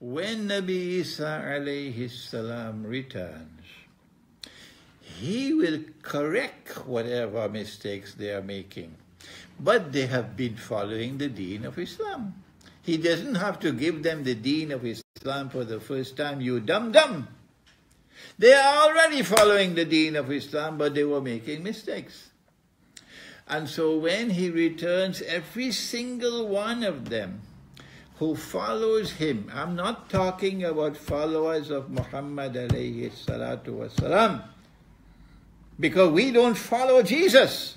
when Nabi Isa alayhi salam returns, he will correct whatever mistakes they are making. But they have been following the deen of Islam. He doesn't have to give them the deen of Islam for the first time, you dumb dumb. They are already following the deen of Islam, but they were making mistakes. And so when he returns, every single one of them who follows him, I'm not talking about followers of Muhammad alayhi salatu wasalam, because we don't follow Jesus.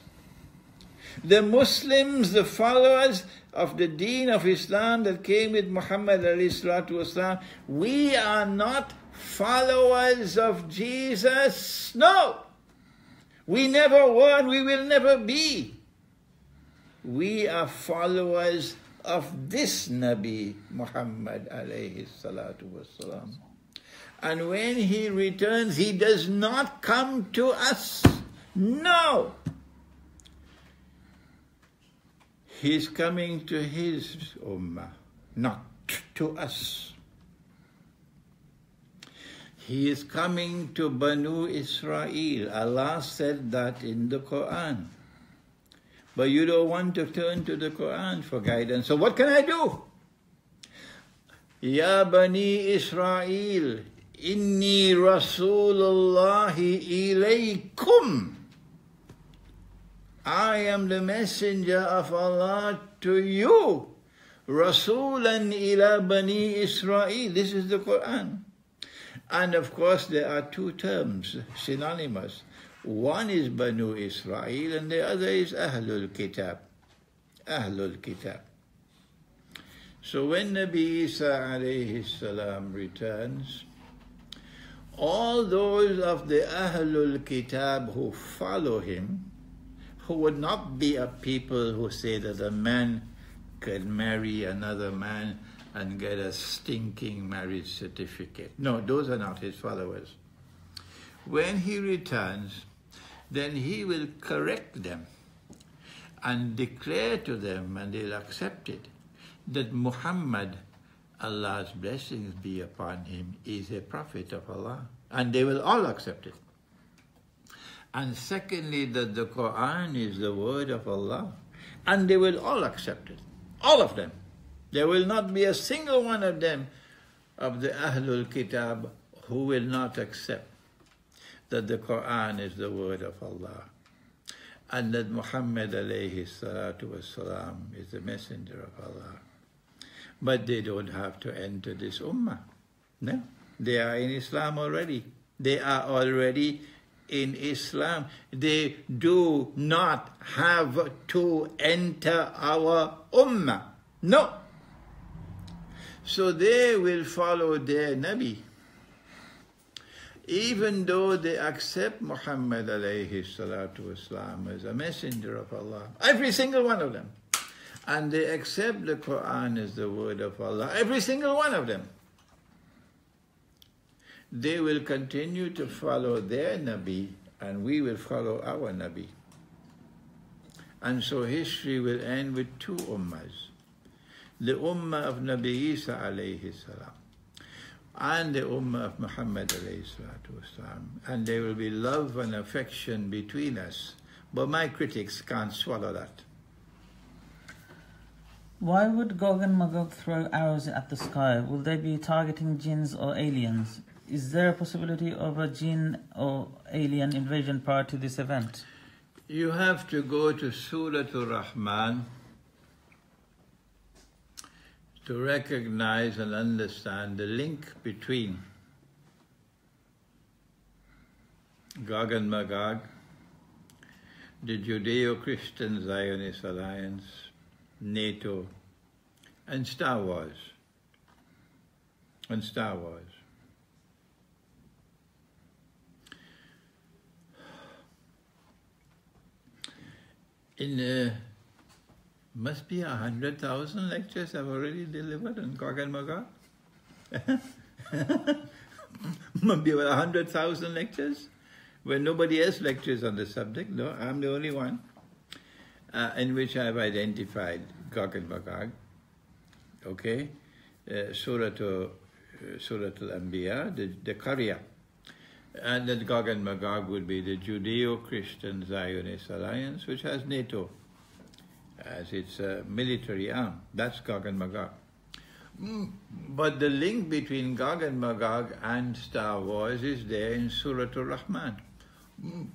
The Muslims, the followers of the deen of Islam that came with Muhammad alayhi salatu wasalam, we are not followers of Jesus. No. We never were and we will never be. We are followers of this Nabi Muhammad alayhi salatu wasalam. And when he returns, he does not come to us. No. He's coming to his ummah, not to us. He is coming to Banu Israel. Allah said that in the Quran. But you don't want to turn to the Quran for guidance. So what can I do? Ya Bani Israel, inni Rasulullahi ilaykum. I am the messenger of Allah to you. Rasulan ila Bani Israel. This is the Quran. And of course, there are two terms synonymous. One is Banu Israel and the other is Ahlul Kitab. Ahlul Kitab. So when Nabi Isa alayhi salam returns, all those of the Ahlul Kitab who follow him, who would not be a people who say that a man can marry another man and get a stinking marriage certificate. No, those are not his followers. When he returns, then he will correct them and declare to them, and they'll accept it, that Muhammad, Allah's blessings be upon him, is a prophet of Allah. And they will all accept it. And secondly, that the Quran is the word of Allah. And they will all accept it. All of them. There will not be a single one of them, of the Ahlul Kitab, who will not accept that the Quran is the word of Allah and that Muhammad alayhi is the messenger of Allah. But they don't have to enter this ummah. No, they are in Islam already. They are already in Islam. They do not have to enter our ummah. No. So they will follow their Nabi even though they accept Muhammad alayhi salatu wasalam as a messenger of Allah, every single one of them, and they accept the Quran as the word of Allah, every single one of them, they will continue to follow their Nabi and we will follow our Nabi. And so history will end with two ummahs. The ummah of Nabi Isa alayhi salam and the Ummah of Muhammad والسلام, and there will be love and affection between us. But my critics can't swallow that. Why would Gog and Magog throw arrows at the sky? Will they be targeting jinns or aliens? Is there a possibility of a jinn or alien invasion prior to this event? You have to go to Surah Al-Rahman to recognize and understand the link between Gog and Magog, the Judeo-Christian Zionist Alliance, NATO, and Star Wars. And Star Wars. In the must be a hundred thousand lectures I've already delivered on Gog and Magog. Must be about a hundred thousand lectures where nobody else lectures on the subject. No, I'm the only one uh, in which I've identified Gog and Magog. Okay, uh, Surah to uh, Surah Al-Anbiya, the, the Qarya. And that Gog and Magog would be the Judeo-Christian Zionist Alliance, which has NATO as its uh, military arm. That's Gog and Magog. Mm, but the link between Gog and Magog and Star Wars is there in Surah Al-Rahman. Mm,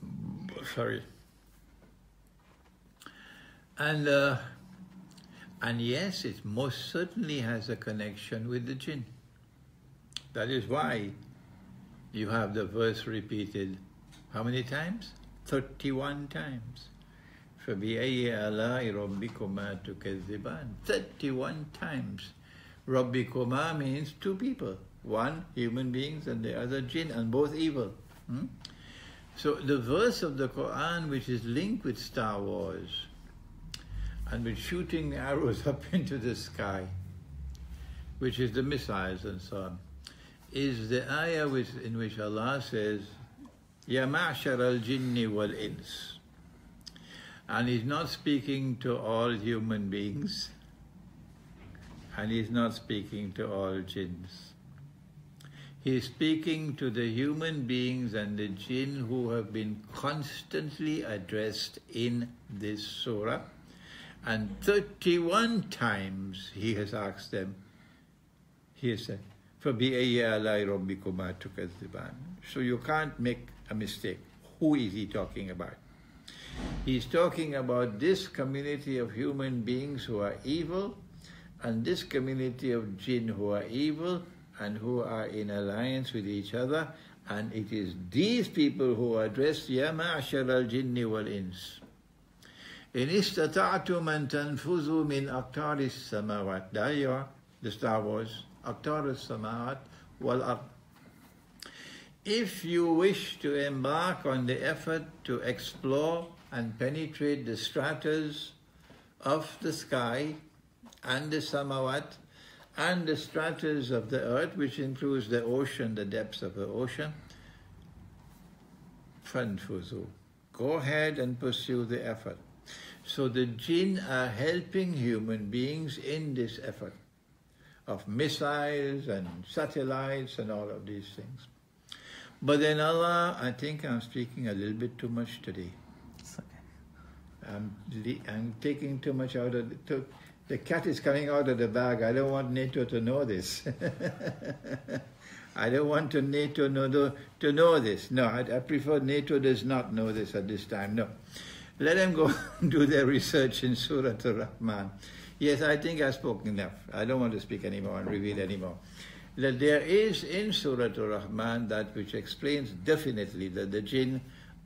sorry. And uh, and yes, it most certainly has a connection with the jinn. That is why you have the verse repeated how many times? 31 times. فَبِأَيِّ آلَاءِ رَبِّكُمَا تُكَذِّبَانِ 31 times. Rabbikuma means two people. One, human beings, and the other jinn, and both evil. Hmm? So the verse of the Quran which is linked with Star Wars and with shooting arrows up into the sky, which is the missiles and so on, is the ayah which, in which Allah says, Ya ma'shar al-jinni wal-ins. and he's not speaking to all human beings, and he's not speaking to all jinns. He's speaking to the human beings and the jinn who have been constantly addressed in this surah. And 31 times he has asked them, he has said, So you can't make a mistake. Who is he talking about? He's talking about this community of human beings who are evil and this community of jinn who are evil and who are in alliance with each other. And it is these people who address Ya Ma'ashar al-Jinni wal-Ins. In istata'tum an tanfuzu min aqtaris samawat. There you are, the Star Wars. Aqtaris samawat wal. If you wish to embark on the effort to explore and penetrate the stratas of the sky and the samawat and the stratas of the earth, which includes the ocean, the depths of the ocean, fanfuzu. Go ahead and pursue the effort. So the jinn are helping human beings in this effort of missiles and satellites and all of these things. But then Allah, I think I'm speaking a little bit too much today. I'm, I'm taking too much out of the, the cat is coming out of the bag. I don't want NATO to know this. I don't want to NATO know, to know this. No, I, I prefer NATO does not know this at this time. No. Let them go do their research in Surah Al-Rahman. Yes, I think I've spoken enough. I don't want to speak anymore and reveal anymore. That there is in Surah Al-Rahman that which explains definitely that the jinn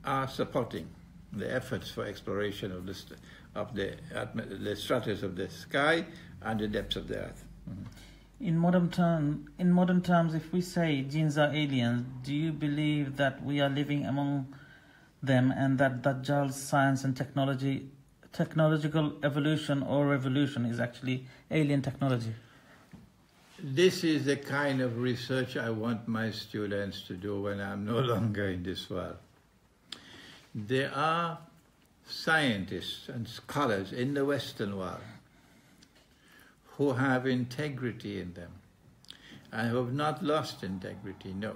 are supporting the efforts for exploration of the, of the, the stratus of the sky and the depths of the earth. Mm-hmm. In modern term, in modern terms, if we say jinns are aliens, do you believe that we are living among them and that Dajjal's science and technology, technological evolution or revolution is actually alien technology? This is the kind of research I want my students to do when I'm no longer in this world. There are scientists and scholars in the Western world who have integrity in them and who have not lost integrity, no.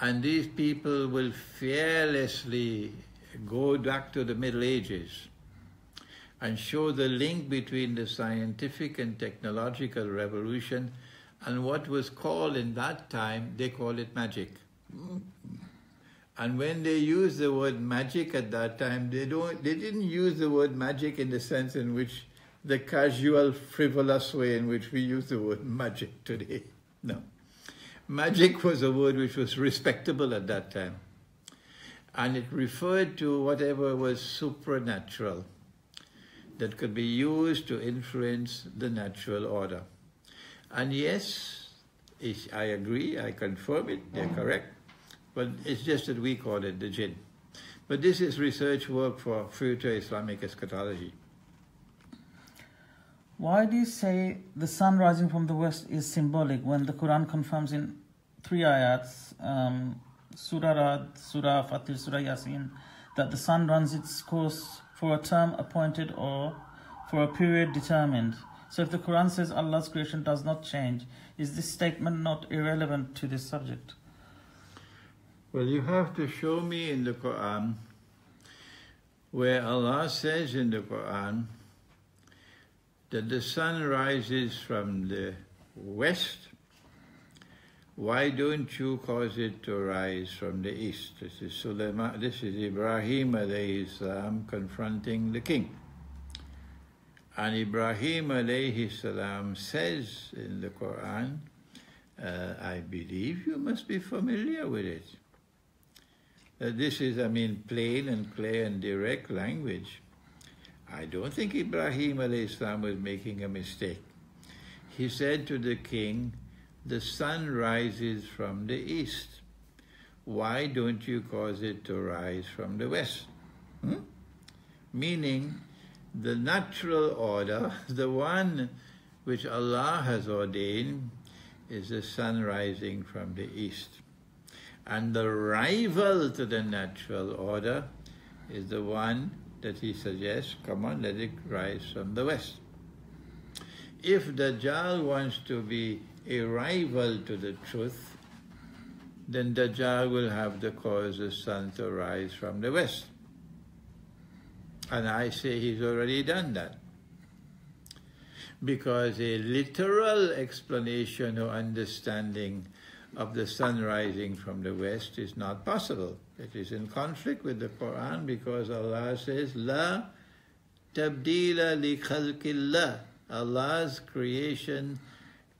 And these people will fearlessly go back to the Middle Ages and show the link between the scientific and technological revolution and what was called in that time, they call it magic. And when they use the word magic at that time, they don't they didn't use the word magic in the sense in which the casual, frivolous way in which we use the word magic today. No. Magic was a word which was respectable at that time. And it referred to whatever was supernatural that could be used to influence the natural order. And yes, I agree, I confirm it, they're correct. But it's just that we call it the jinn. But this is research work for future Islamic eschatology. Why do you say the sun rising from the west is symbolic when the Quran confirms in three ayats, um, Surah Rad, Surah Fatir, Surah Yasin, that the sun runs its course for a term appointed or for a period determined? So if the Quran says Allah's creation does not change, is this statement not irrelevant to this subject? Well, you have to show me in the Quran where Allah says in the Quran that the sun rises from the west. Why don't you cause it to rise from the east? This is Sulaiman, this is Ibrahim alayhi salam confronting the king. And Ibrahim alayhi salam says in the Quran, uh, I believe you must be familiar with it. Uh, this is, I mean, plain and clear and direct language. I don't think Ibrahim salam was making a mistake. He said to the king, the sun rises from the east. Why don't you cause it to rise from the west? Hmm? Meaning, the natural order, the one which Allah has ordained, is the sun rising from the east. And the rival to the natural order is the one that he suggests, come on, let it rise from the west. If Dajjal wants to be a rival to the truth, then Dajjal will have to cause the sun to rise from the west. And I say he's already done that. Because a literal explanation or understanding of the sun rising from the west is not possible. It is in conflict with the Quran because Allah says, La tabdila li khalqillah. Allah's creation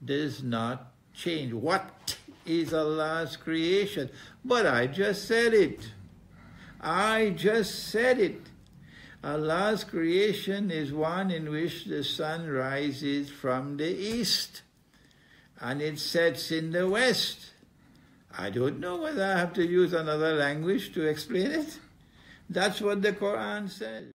does not change. What is Allah's creation? But I just said it. I just said it. Allah's creation is one in which the sun rises from the east and it sets in the west. I don't know whether I have to use another language to explain it. That's what the Quran says.